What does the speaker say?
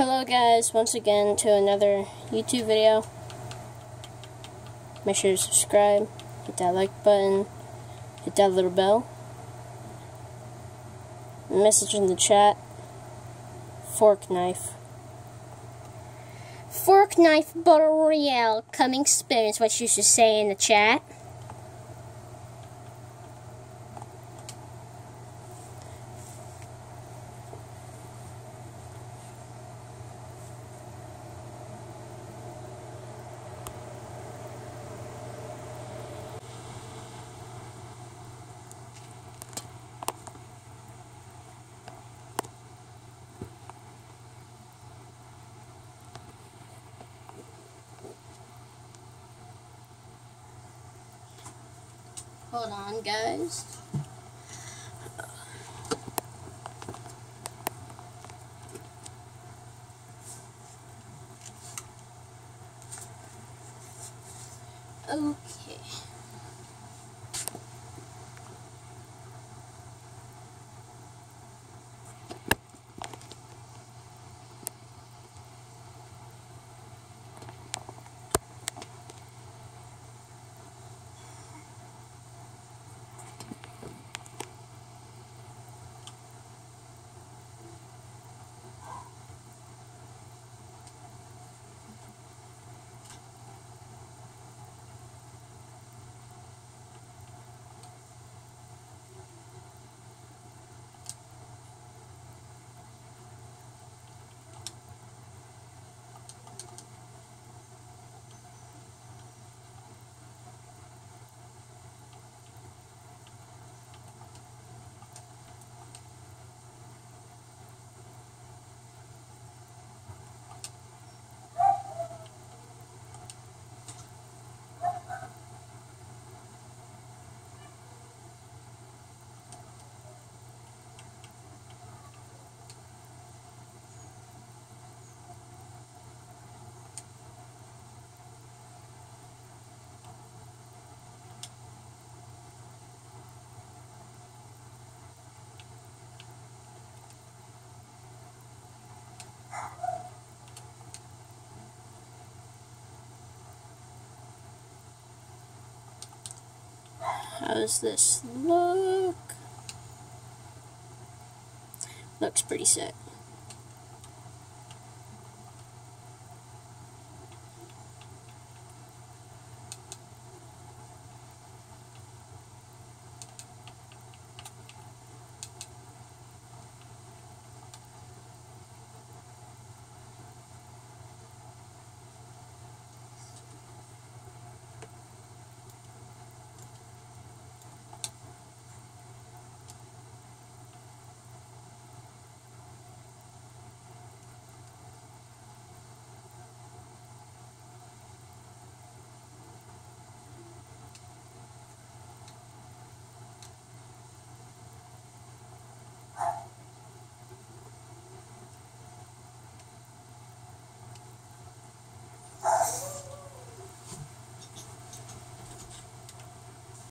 Hello guys, once again to another YouTube video. Make sure to subscribe, hit that like button, hit that little bell. Message in the chat. Fork knife. Fork knife battle royale coming soon what you should say in the chat. Hold on, guys. Okay. How does this look? Looks pretty sick.